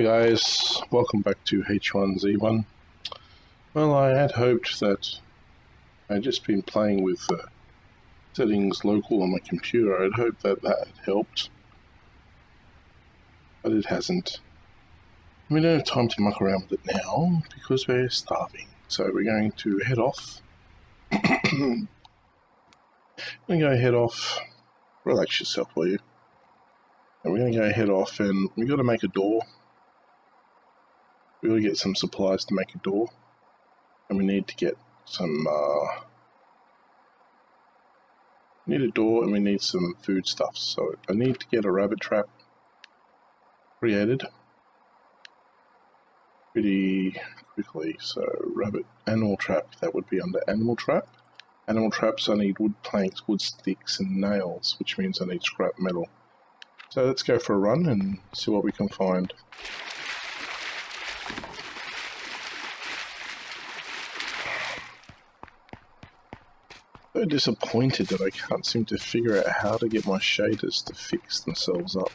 Hi guys, welcome back to H1Z1. Well, I had hoped that I'd just been playing with uh, settings local on my computer. I'd hoped that that had helped, but it hasn't. We don't have time to muck around with it now because we're starving. So we're going to head off. we're going to go head off. Relax yourself, will you? And we're going to go head off and we've got to make a door we gotta get some supplies to make a door. And we need to get some, uh, need a door and we need some food stuff. So I need to get a rabbit trap created pretty quickly. So rabbit, animal trap, that would be under animal trap. Animal traps, I need wood planks, wood sticks, and nails, which means I need scrap metal. So let's go for a run and see what we can find. So disappointed that I can't seem to figure out how to get my shaders to fix themselves up.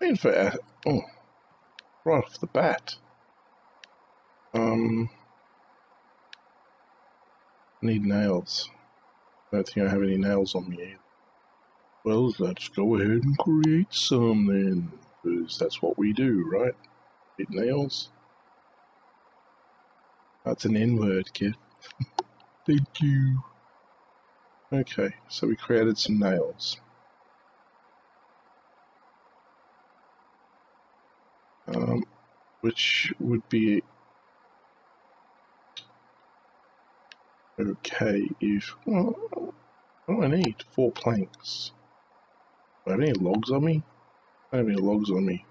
In for oh, right off the bat. Um, need nails. I don't think I have any nails on me either. Well, let's go ahead and create some then, because that's what we do, right? Need nails. That's an N-word, kid. Thank you. Okay, so we created some nails. Um, which would be okay if... Well, I need? Four planks. Do I have any logs on me? I don't have any logs on me.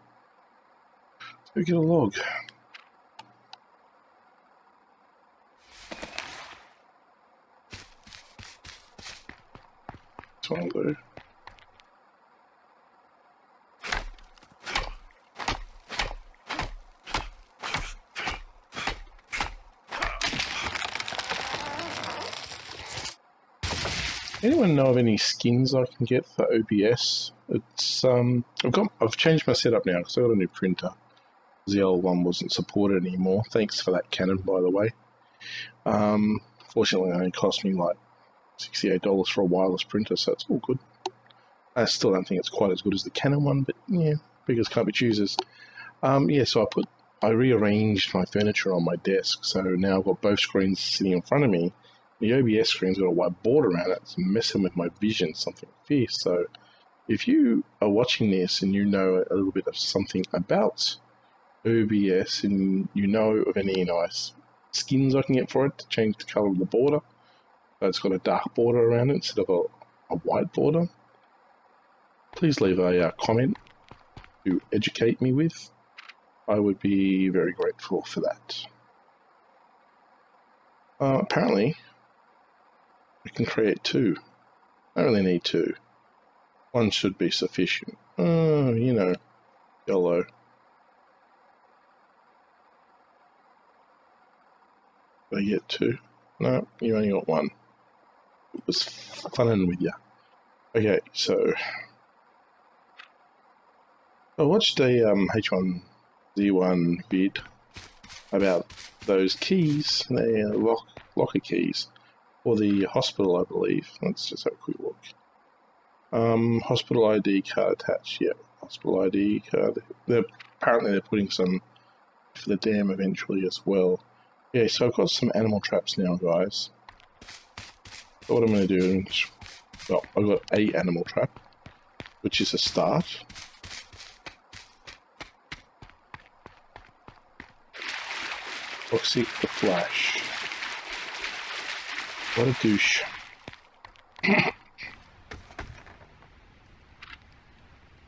Go get a log. Anyone know of any skins I can get for OBS? It's um, I've got I've changed my setup now because I got a new printer. The old one wasn't supported anymore. Thanks for that, Canon, by the way. Um, fortunately, it only cost me like $68 for a wireless printer, so it's all good. I still don't think it's quite as good as the Canon one, but yeah, beggars can't be choosers. Um, yeah, so I put I rearranged my furniture on my desk, so now I've got both screens sitting in front of me. The OBS screen's got a white border around it, it's messing with my vision, something fierce. So if you are watching this and you know a little bit of something about OBS and you know of any nice skins I can get for it to change the color of the border, it's got a dark border around it instead of a, a white border, please leave a uh, comment to educate me with. I would be very grateful for that. Uh, apparently, I can create two. I really need two. One should be sufficient. Oh, you know, yellow. I get two? No, you only got one was funning with you. Okay, so I watched a um, H1Z1 vid about those keys, the uh, lock, locker keys, or the hospital, I believe. Let's just have a quick look. Um, hospital ID card attached. Yeah, hospital ID card. They're, apparently, they're putting some for the dam eventually as well. Yeah, so I've got some animal traps now, guys. So what I'm going to do is, well, I've got a animal trap, which is a start. Toxic the Flash. What a douche.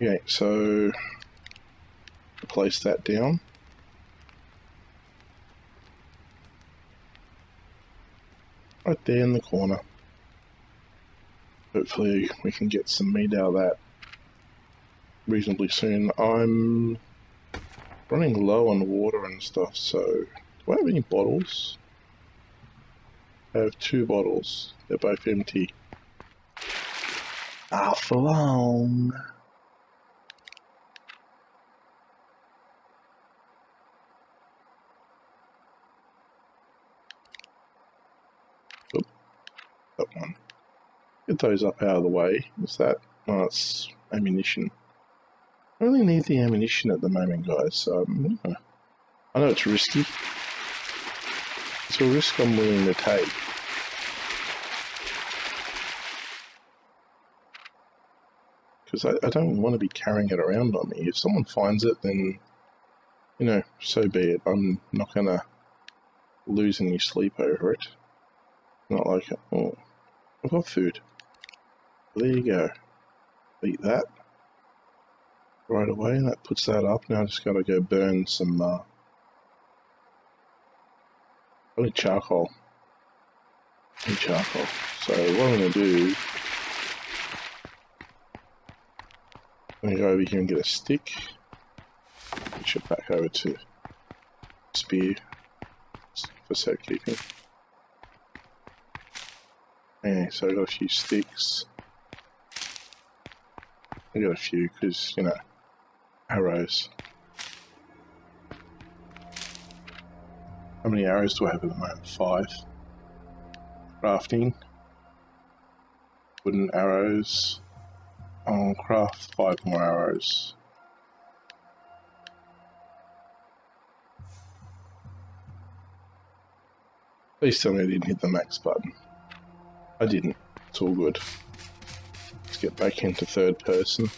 okay, so place that down. Right there in the corner. Hopefully we can get some meat out of that reasonably soon. I'm running low on water and stuff, so do I have any bottles? I have two bottles. They're both empty. Ah, half long. Oop, that one. Get those up out of the way. Is that? Oh, it's ammunition. I only need the ammunition at the moment, guys. So um, I know it's risky. It's a risk I'm willing to take. Because I, I don't want to be carrying it around on me. If someone finds it, then, you know, so be it. I'm not going to lose any sleep over it. Not like, oh, I've got food. There you go. Beat that right away. And that puts that up. Now I just got to go burn some uh, only charcoal. Only charcoal. So what I'm going to do, I'm going to go over here and get a stick. Switch it back over to spear for set keeping. Okay, so I got a few sticks. I got a few because, you know, arrows. How many arrows do I have at the moment? Five. Crafting. Wooden arrows. I'll craft five more arrows. Please tell me I didn't hit the max button. I didn't. It's all good. Get back into third person.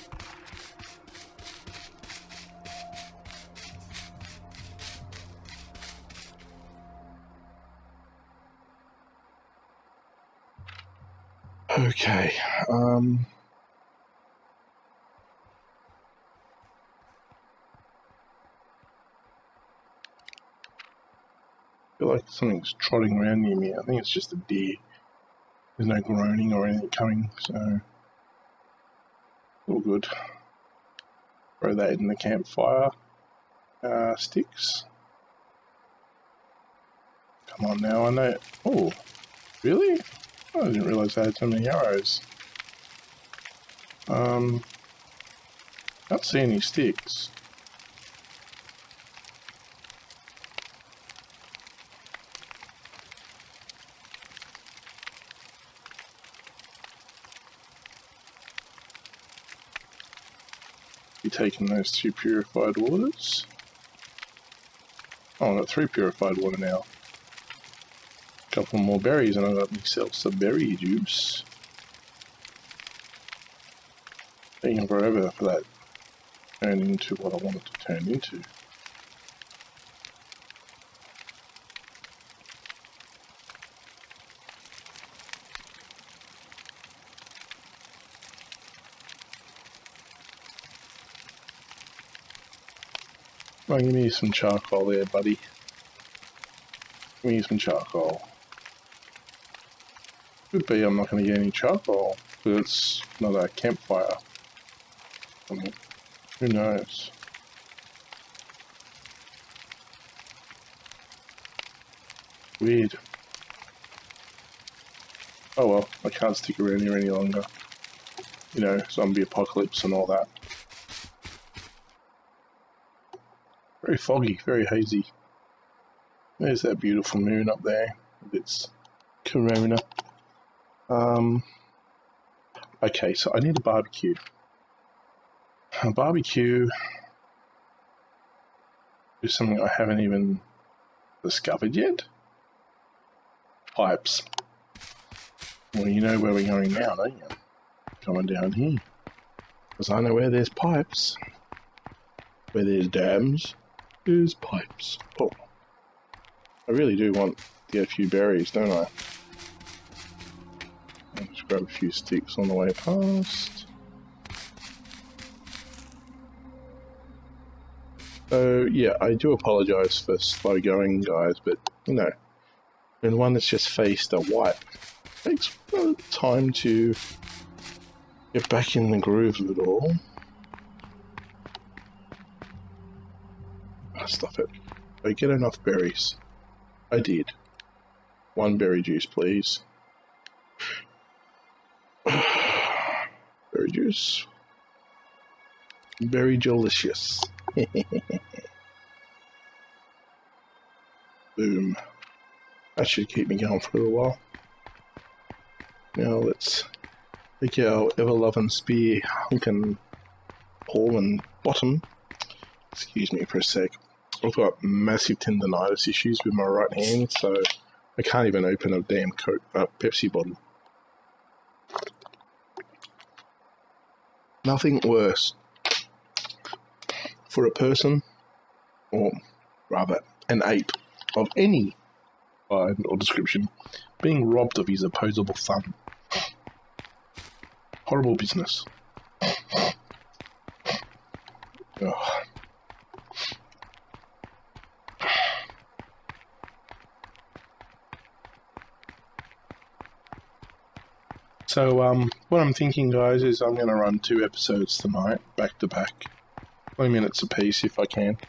Okay. Um, I feel like something's trotting around near me. I think it's just a deer. There's no groaning or anything coming, so all good. Throw that in the campfire uh, sticks. Come on now, I know. Oh, really? I didn't realize I had so many arrows. Um, don't see any sticks. Be taking those two purified waters. Oh, I got three purified water now A couple more berries and I've got myself some berry juice. Taking forever for that turn into what I wanted to turn into. Well, give me some charcoal there, buddy. Give me some charcoal. Could be I'm not going to get any charcoal, but it's not a campfire. I mean, who knows? Weird. Oh well, I can't stick around here any longer. You know, zombie apocalypse and all that. Very foggy, very hazy. There's that beautiful moon up there with its corona. Um, okay, so I need a barbecue. A barbecue is something I haven't even discovered yet. Pipes. Well, you know where we're going now, don't you? Coming down here. Because I know where there's pipes. Where there's dams, there's pipes. Oh. I really do want to get a few berries, don't I? I'll Just grab a few sticks on the way past. So yeah, I do apologise for slow going, guys, but you know, when one has just faced a wipe, takes time to get back in the groove of it all. Stop it. I get enough berries. I did. One berry juice, please. berry juice. Very delicious. Boom. That should keep me going for a little while. Now let's take our ever-loving spear hunkin' paw and bottom. Excuse me for a sec. I've got massive tendonitis issues with my right hand, so I can't even open a damn Coke, uh, Pepsi bottle. Nothing worse for a person, or rather an ape of any kind or description, being robbed of his opposable thumb. Horrible business. So, um, what I'm thinking, guys, is I'm going to run two episodes tonight, back to back, 20 minutes apiece if I can.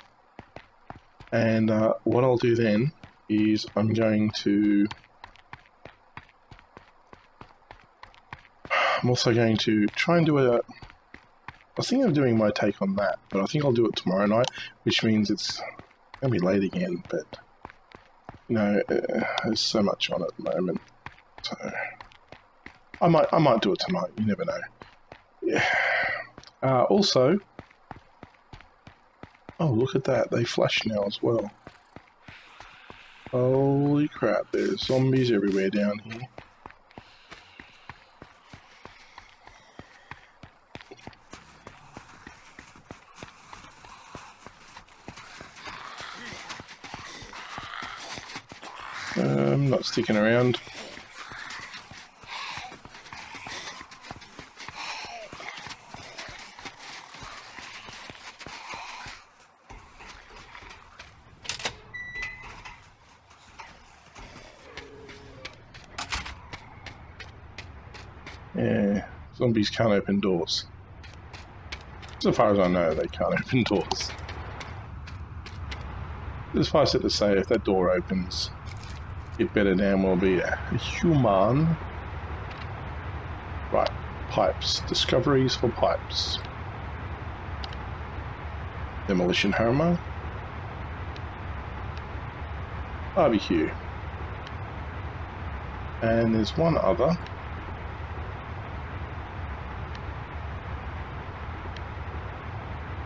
And uh, what I'll do then is I'm going to. I'm also going to try and do a. I was thinking of doing my take on that, but I think I'll do it tomorrow night, which means it's going to be late again, but. You know, uh, there's so much on at the moment. So. I might, I might do it tonight. You never know. Yeah. Uh, also, oh look at that! They flash now as well. Holy crap! There's zombies everywhere down here. I'm um, not sticking around. Zombies can't open doors. So far as I know, they can't open doors. As far it to say, if that door opens, it better damn well be a human. Right, pipes. Discoveries for pipes. Demolition hammer. Barbecue. And there's one other.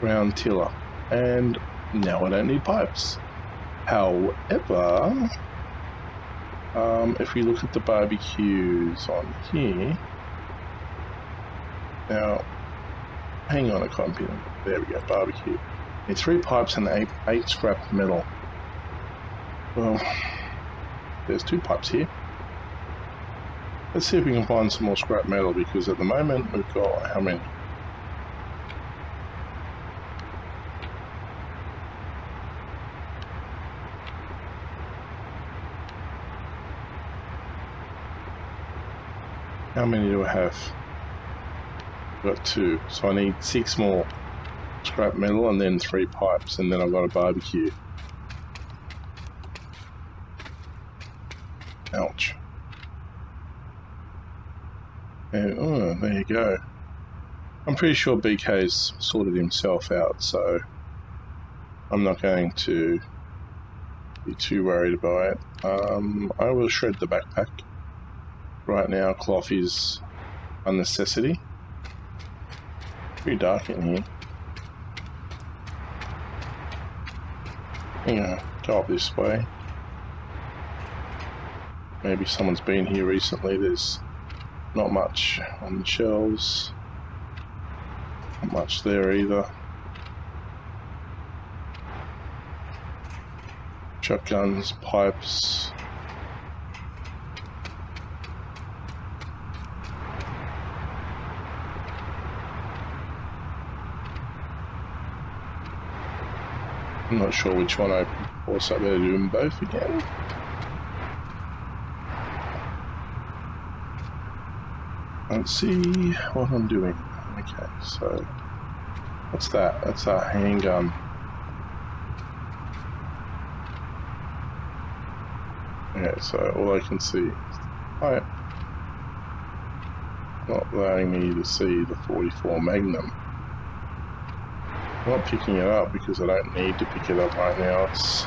Ground tiller. And now I don't need pipes. However, um, if we look at the barbecues on here, now, hang on, a can't there we go, barbecue. Need three pipes and eight, eight scrap metal. Well, there's two pipes here. Let's see if we can find some more scrap metal because at the moment we've got how many? How many do I have? I've got two. So I need six more scrap metal and then three pipes and then I've got a barbecue. Ouch. And, oh, there you go. I'm pretty sure BK's sorted himself out, so I'm not going to be too worried about it. Um, I will shred the backpack right now cloth is a necessity. Pretty dark in here. Yeah, go up this way. Maybe someone's been here recently. There's not much on the shelves. Not much there either. Shotguns, pipes, I'm not sure which one I also better do them both again. Let's see what I'm doing. Okay, so what's that? That's a handgun. Okay, so all I can see is the. Not allowing me to see the 44 Magnum. I'm not picking it up because I don't need to pick it up right now. It's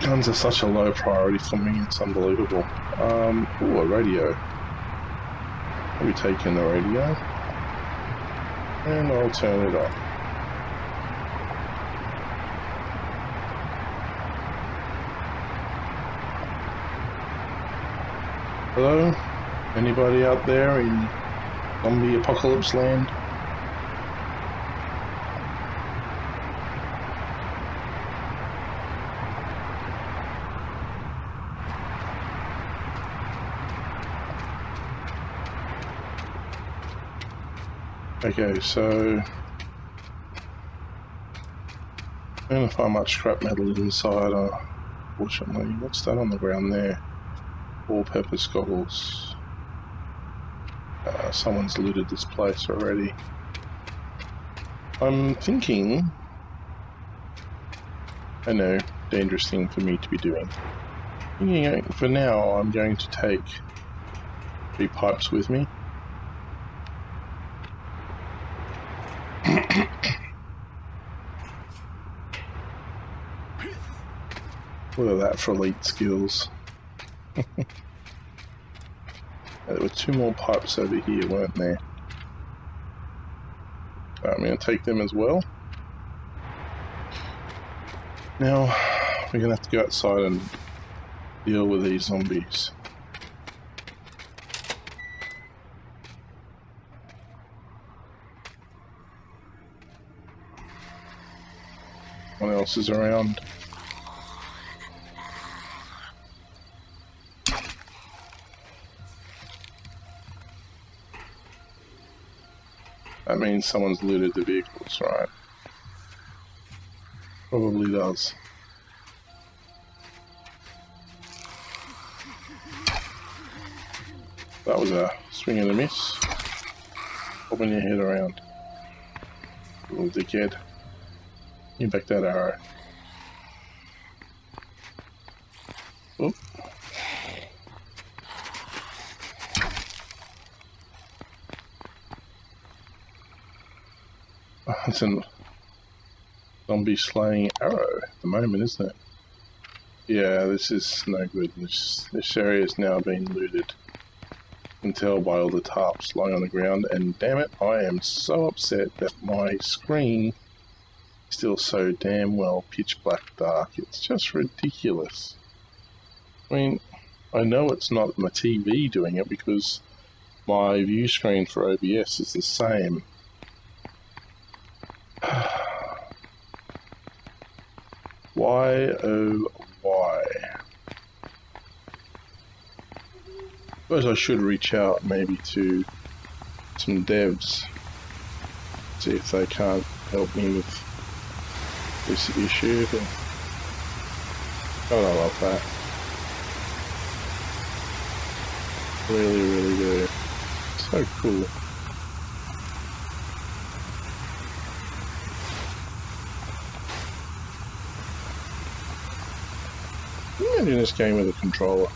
guns are such a low priority for me. It's unbelievable. Um, ooh, a radio. I'll be taking the radio, and I'll turn it on. Hello? Anybody out there in zombie apocalypse land? Okay, so I don't find much scrap metal inside, uh, fortunately. What's that on the ground there? All-purpose goggles. Uh, someone's looted this place already. I'm thinking... I know, dangerous thing for me to be doing. Uh, for now, I'm going to take three pipes with me. Look at that for elite skills. there were two more pipes over here, weren't there? I'm going to take them as well. Now, we're going to have to go outside and deal with these zombies. What else is around? That means someone's looted the vehicles, right? Probably does. That was a swing and a miss. Popping your head around. Little dickhead. You back that arrow. Oop. A zombie slaying arrow at the moment, isn't it? Yeah, this is no good. This this area is now being looted. You can tell by all the tarps lying on the ground, and damn it, I am so upset that my screen is still so damn well pitch black dark. It's just ridiculous. I mean, I know it's not my TV doing it because my view screen for OBS is the same why, oh, why? Suppose I should reach out maybe to some devs, see if they can't help me with this issue. But I love that. Really, really do. So cool. Imagine this game with a controller.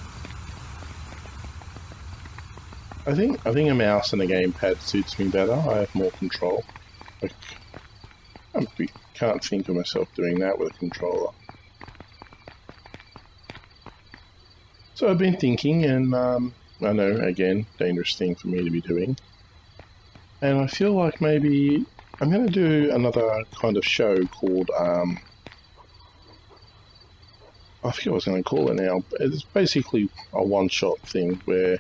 I think I think a mouse and a gamepad suits me better. I have more control. I can't think of myself doing that with a controller. So I've been thinking, and um, I know again, dangerous thing for me to be doing. And I feel like maybe I'm going to do another kind of show called um, I forget what I was going to call it now. It's basically a one-shot thing where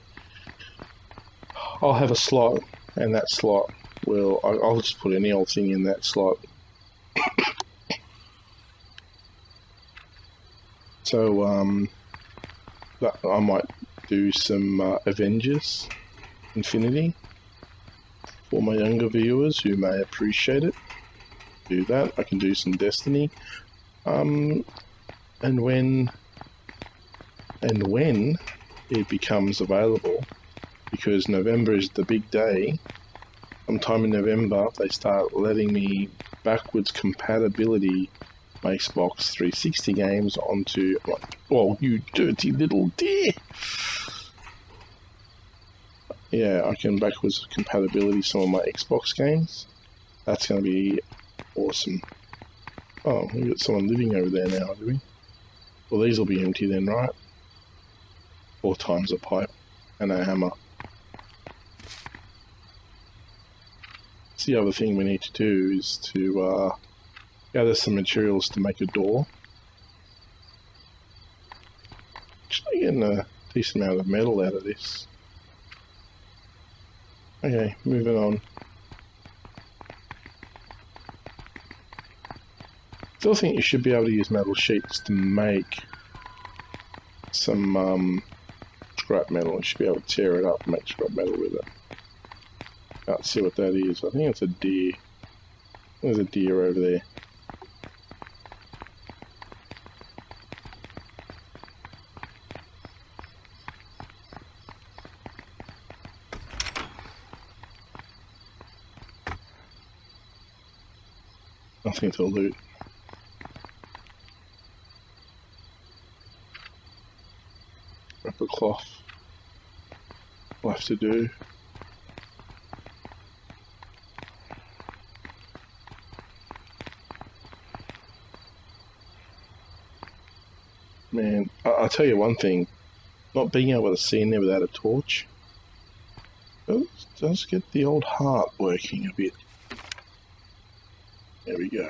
I'll have a slot, and that slot will I'll just put any old thing in that slot. so um, I might do some uh, Avengers Infinity for my younger viewers who may appreciate it. Do that. I can do some Destiny. Um, and when and when it becomes available because November is the big day sometime in November they start letting me backwards compatibility my Xbox 360 games onto well oh, you dirty little dear yeah, I can backwards compatibility some of my Xbox games. That's going to be awesome. Oh, we got someone living over there now, do we? Well, these will be empty then, right? Four times a pipe and a hammer. That's the other thing we need to do is to uh, gather some materials to make a door. Actually getting a decent amount of metal out of this. Okay, moving on. Still think you should be able to use metal sheets to make some um, scrap metal. You should be able to tear it up and make scrap metal with it. Can't see what that is. I think it's a deer. There's a deer over there. To loot. Wrap a cloth. Have to do. Man, I- I'll tell you one thing. Not being able to see in there without a torch does, does get the old heart working a bit. There we go.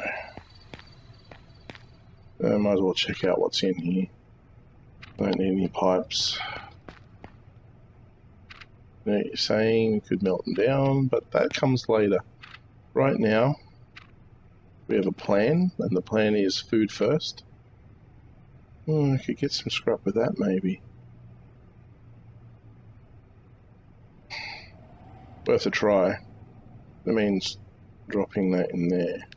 Uh, might as well check out what's in here. Don't need any pipes. You know, you're saying we could melt them down, but that comes later. Right now, we have a plan, and the plan is food first. Oh, I could get some scrap with that, maybe. Worth a try. That means dropping that in there.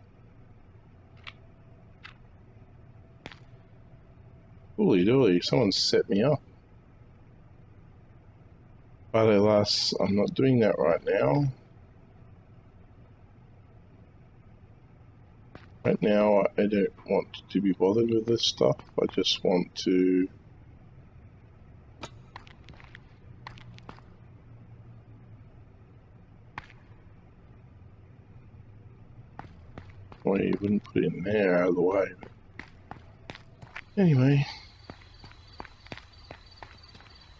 Holy dooly, someone set me up. But alas, I'm not doing that right now. Right now, I don't want to be bothered with this stuff. I just want to Well, you wouldn't put it in there out of the way. Anyway,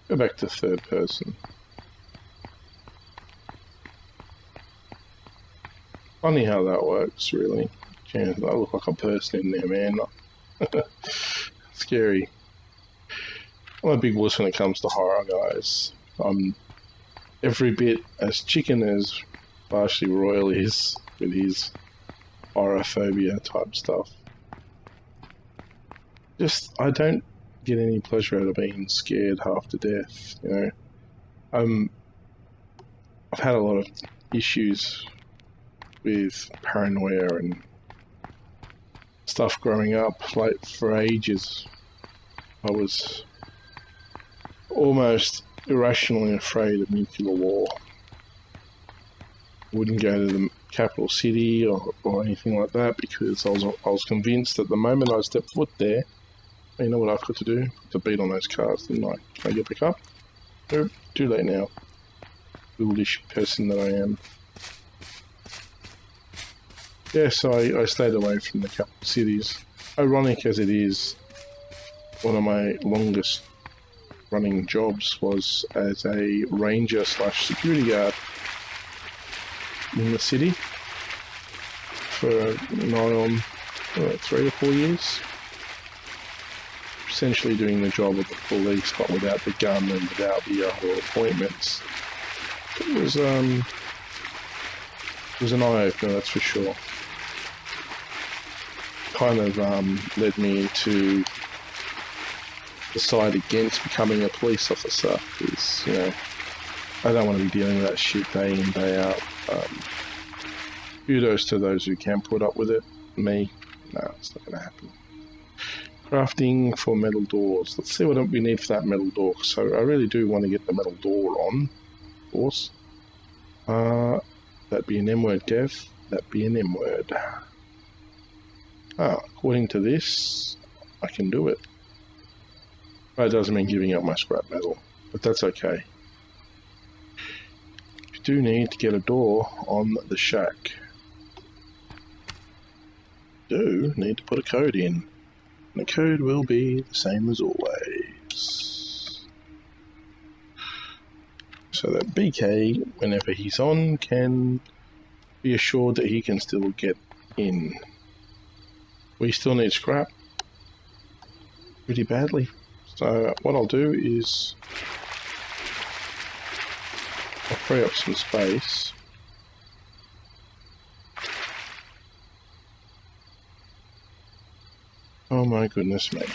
go back to third person. Funny how that works, really. I look like a person in there, man. Scary. I'm a big wuss when it comes to horror, guys. I'm every bit as chicken as Partially Royal is with his agoraphobia type stuff. Just, I don't get any pleasure out of being scared half to death, you know. Um, I've had a lot of issues with paranoia and stuff growing up. Like, for ages, I was almost irrationally afraid of nuclear war. Wouldn't go to the capital city or, or anything like that because I was I was convinced that the moment I stepped foot there, you know what I've got to do? To beat on those cars, didn't I? Can I get back up? Too late now. Foolish person that I am. Yeah, so I, I stayed away from the capital cities. Ironic as it is, one of my longest running jobs was as a ranger slash security guard in the city for nigh on uh, three or four years. Essentially doing the job of the police, but without the gun and without the other appointments. It was um, it was an eye opener, that's for sure. Kind of um, led me to decide against becoming a police officer because you know I don't want to be dealing with that shit day in day out. Um, kudos to those who can put up with it. Me, no, it's not going to happen. Crafting for metal doors. Let's see what we need for that metal door. So I really do want to get the metal door on, of course. Uh, that be an M word, Dev. That be an M word. Ah, according to this, I can do it. That doesn't mean giving up my scrap metal, but that's okay. You do need to get a door on the shack. Do need to put a code in. And the code will be the same as always. So that BK, whenever he's on, can be assured that he can still get in. We still need scrap pretty badly. So what I'll do is I'll free up some space. Oh my goodness me.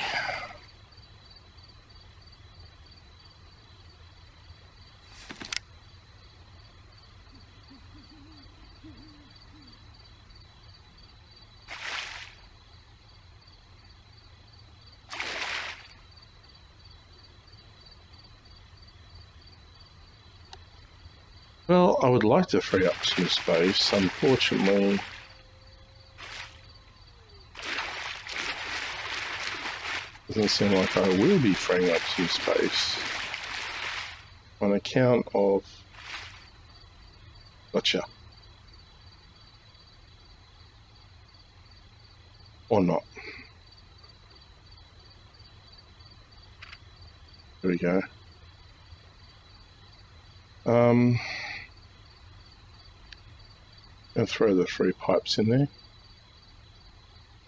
Well, I would like to free up some space. Unfortunately, doesn't seem like I will be freeing up some space on account of gotcha or not. There we go. Um, and throw the three pipes in there.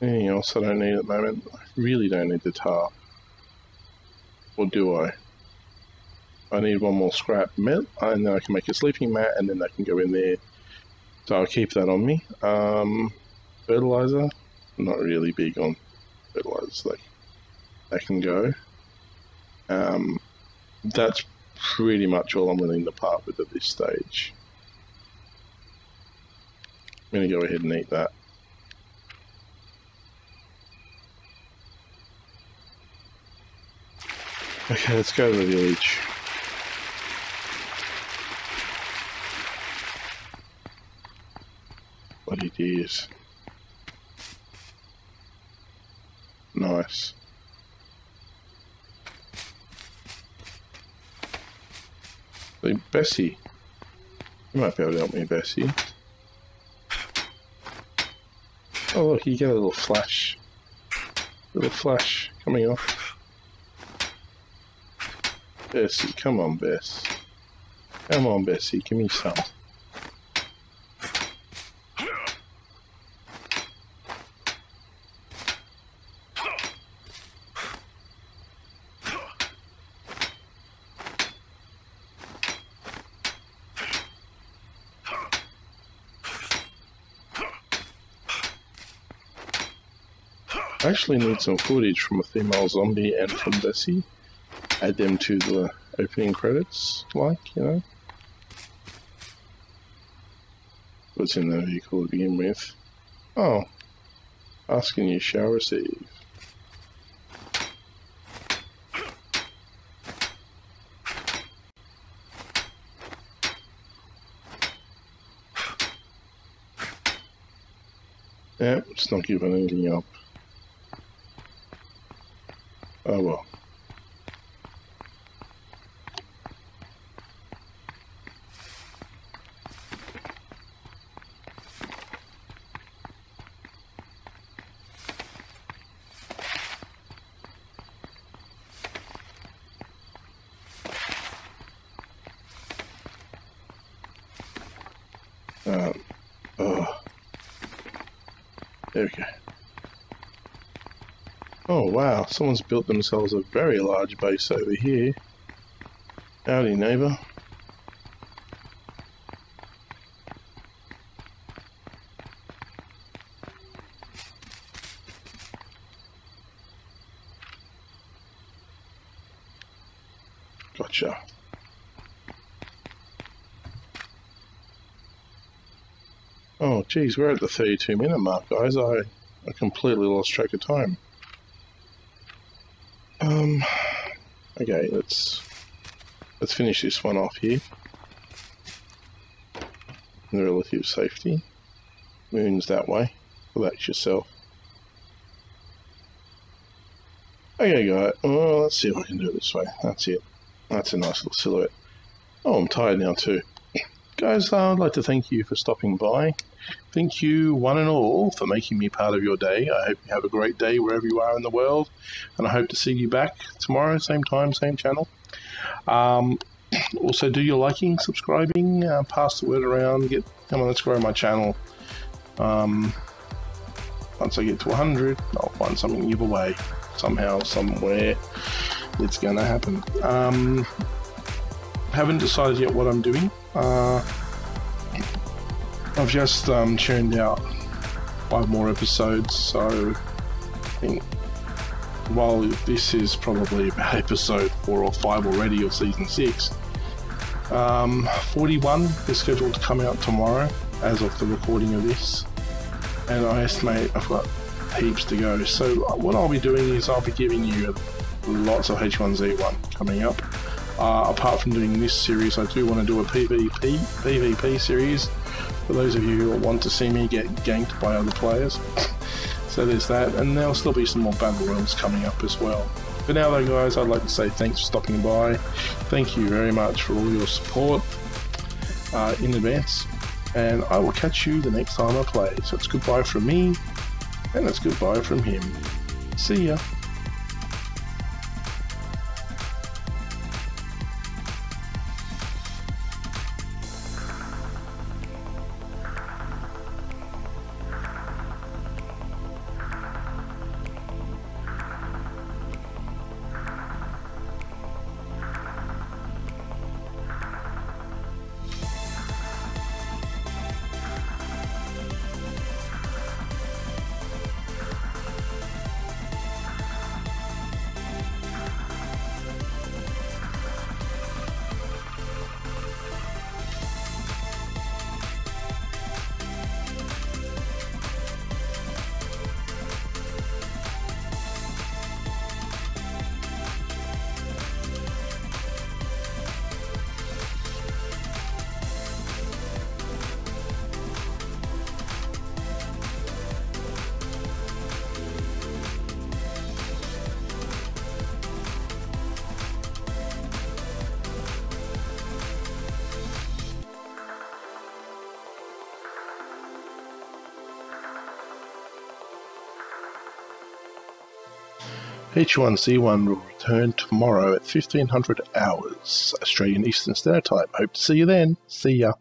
Anything else I don't need at the moment? I really don't need the tar. Or do I? I need one more scrap mat, and then I can make a sleeping mat, and then that can go in there. So I'll keep that on me. Um, fertilizer, I'm not really big on fertilizers. Like that can go. Um, that's pretty much all I'm willing to part with at this stage. I'm going to go ahead and eat that. Okay, let's go to the village. Bloody dears. Nice. Bessie. You might be able to help me, Bessie. Oh look, you get a little flash. Little flash coming off. Bessie, come on, Bess. Come on, Bessie, give me some. I actually need some footage from a female zombie and from Bessie. Add them to the opening credits, like, you know. What's in the vehicle to begin with? Oh. Asking you shall receive. Yeah, it's not giving anything up. Oh well. Um, oh. There we go. Oh someone's built themselves a very large base over here. Howdy neighbour. Gotcha. Oh geez, we're at the 32 minute mark guys. I, I completely lost track of time. Um, okay, let's let's finish this one off here. Relative safety. Moon's that way. That's yourself. Okay, guys. Well, let's see if I can do it this way. That's it. That's a nice little silhouette. Oh, I'm tired now too. Guys, I'd like to thank you for stopping by. Thank you, one and all, for making me part of your day. I hope you have a great day wherever you are in the world, and I hope to see you back tomorrow, same time, same channel. Um, also, do your liking, subscribing, uh, pass the word around. Get come on, let's grow my channel. Um, once I get to 100, I'll find something to give away somehow, somewhere. It's to happen. Um, haven't decided yet what I'm doing. Uh, I've just um, churned out five more episodes, so I think while this is probably about episode four or five already of season six, um, 41 is scheduled to come out tomorrow as of the recording of this, and I estimate I've got heaps to go. So what I'll be doing is I'll be giving you lots of H1Z1 coming up. Uh, apart from doing this series, I do want to do a PvP PvP series for those of you who want to see me get ganked by other players. so there's that, and there'll still be some more battle royals coming up as well. For now, though, guys, I'd like to say thanks for stopping by. Thank you very much for all your support uh, in advance, and I will catch you the next time I play. So it's goodbye from me, and it's goodbye from him. See ya. H1Z1 will return tomorrow at 1500 hours Australian Eastern Standard Time. Hope to see you then. See ya.